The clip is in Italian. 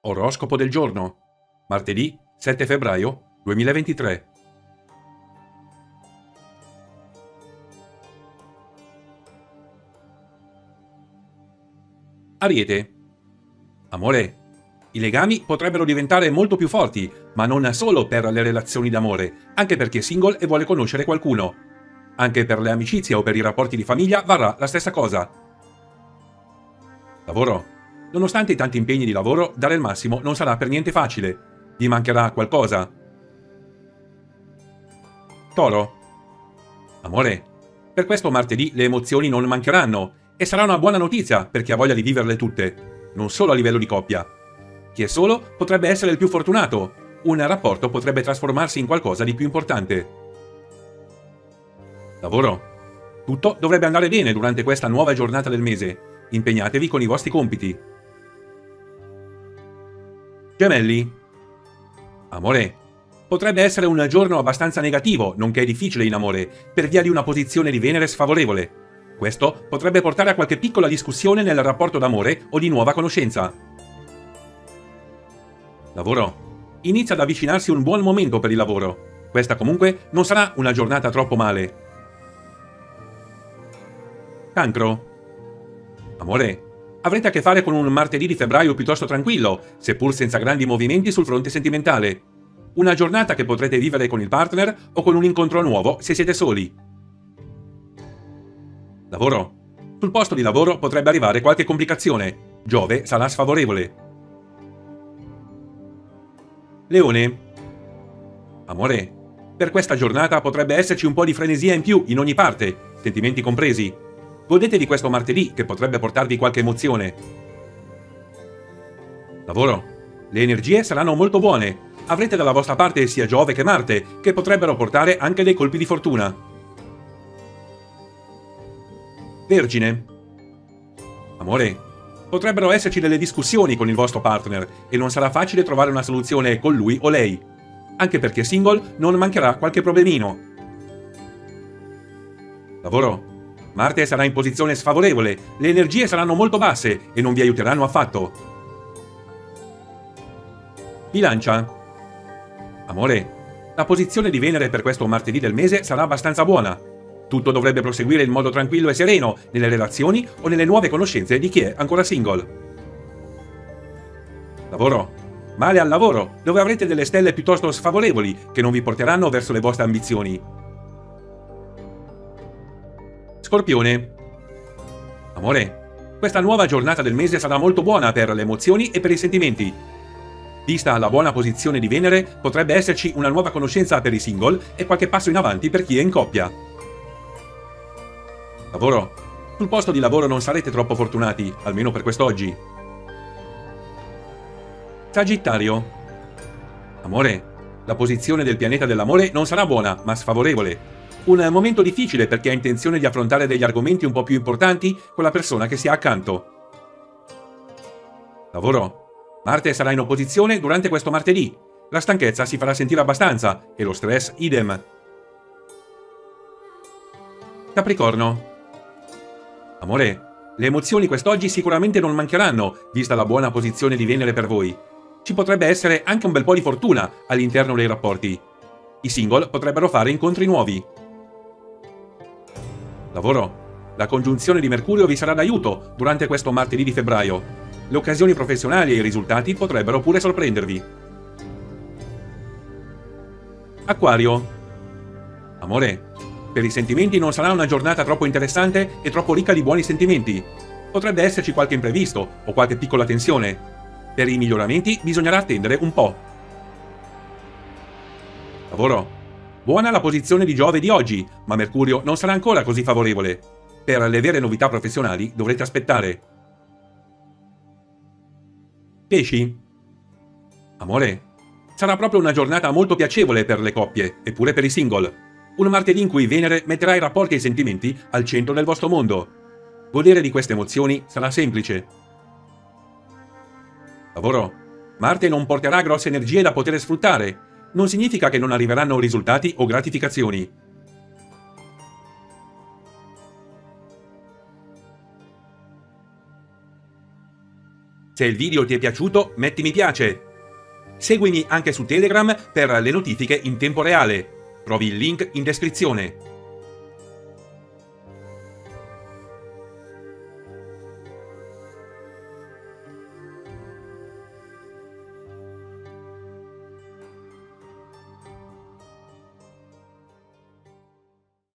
Oroscopo del giorno. Martedì 7 febbraio 2023. Ariete. Amore. I legami potrebbero diventare molto più forti, ma non solo per le relazioni d'amore, anche perché è single e vuole conoscere qualcuno. Anche per le amicizie o per i rapporti di famiglia varrà la stessa cosa. Lavoro. Nonostante i tanti impegni di lavoro, dare il massimo non sarà per niente facile. Vi mancherà qualcosa. Toro. Amore, per questo martedì le emozioni non mancheranno e sarà una buona notizia per chi ha voglia di viverle tutte, non solo a livello di coppia. Chi è solo potrebbe essere il più fortunato. Un rapporto potrebbe trasformarsi in qualcosa di più importante. Lavoro. Tutto dovrebbe andare bene durante questa nuova giornata del mese. Impegnatevi con i vostri compiti. Gemelli. Amore. Potrebbe essere un giorno abbastanza negativo, nonché difficile in amore, per via di una posizione di Venere sfavorevole. Questo potrebbe portare a qualche piccola discussione nel rapporto d'amore o di nuova conoscenza. Lavoro. Inizia ad avvicinarsi un buon momento per il lavoro. Questa comunque non sarà una giornata troppo male. Cancro. Amore, avrete a che fare con un martedì di febbraio piuttosto tranquillo, seppur senza grandi movimenti sul fronte sentimentale. Una giornata che potrete vivere con il partner o con un incontro nuovo se siete soli. Lavoro. Sul posto di lavoro potrebbe arrivare qualche complicazione. Giove sarà sfavorevole. Leone. Amore, per questa giornata potrebbe esserci un po' di frenesia in più in ogni parte, sentimenti compresi. Godete di questo martedì che potrebbe portarvi qualche emozione. Lavoro. Le energie saranno molto buone. Avrete dalla vostra parte sia Giove che Marte, che potrebbero portare anche dei colpi di fortuna. Vergine. Amore, potrebbero esserci delle discussioni con il vostro partner e non sarà facile trovare una soluzione con lui o lei. Anche perché single non mancherà qualche problemino. Lavoro. Marte sarà in posizione sfavorevole, le energie saranno molto basse e non vi aiuteranno affatto. Bilancia. Amore, la posizione di Venere per questo martedì del mese sarà abbastanza buona. Tutto dovrebbe proseguire in modo tranquillo e sereno nelle relazioni o nelle nuove conoscenze di chi è ancora single. Lavoro. Male al lavoro, dove avrete delle stelle piuttosto sfavorevoli che non vi porteranno verso le vostre ambizioni. Scorpione. Amore, questa nuova giornata del mese sarà molto buona per le emozioni e per i sentimenti. Vista la buona posizione di Venere, potrebbe esserci una nuova conoscenza per i single e qualche passo in avanti per chi è in coppia. Lavoro. Sul posto di lavoro non sarete troppo fortunati, almeno per quest'oggi. Sagittario. Amore, la posizione del pianeta dell'amore non sarà buona, ma sfavorevole. Un momento difficile per chi ha intenzione di affrontare degli argomenti un po' più importanti con la persona che si ha accanto. Lavoro. Marte sarà in opposizione durante questo martedì. La stanchezza si farà sentire abbastanza e lo stress idem. Capricorno. Amore, le emozioni quest'oggi sicuramente non mancheranno, vista la buona posizione di Venere per voi. Ci potrebbe essere anche un bel po' di fortuna all'interno dei rapporti. I single potrebbero fare incontri nuovi. Lavoro. La congiunzione di Mercurio vi sarà d'aiuto durante questo martedì di febbraio. Le occasioni professionali e i risultati potrebbero pure sorprendervi. Acquario. Amore, per i sentimenti non sarà una giornata troppo interessante e troppo ricca di buoni sentimenti. Potrebbe esserci qualche imprevisto o qualche piccola tensione. Per i miglioramenti bisognerà attendere un po'. Lavoro. Buona la posizione di Giove di oggi, ma Mercurio non sarà ancora così favorevole. Per le vere novità professionali dovrete aspettare. Pesci. Amore, sarà proprio una giornata molto piacevole per le coppie, e pure per i single. Un martedì in cui Venere metterà i rapporti e i sentimenti al centro del vostro mondo. Godere di queste emozioni sarà semplice. Lavoro. Marte non porterà grosse energie da poter sfruttare. Non significa che non arriveranno risultati o gratificazioni. Se il video ti è piaciuto, metti mi piace. Seguimi anche su Telegram per le notifiche in tempo reale. Trovi il link in descrizione.